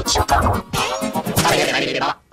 一応頼んで食べれば。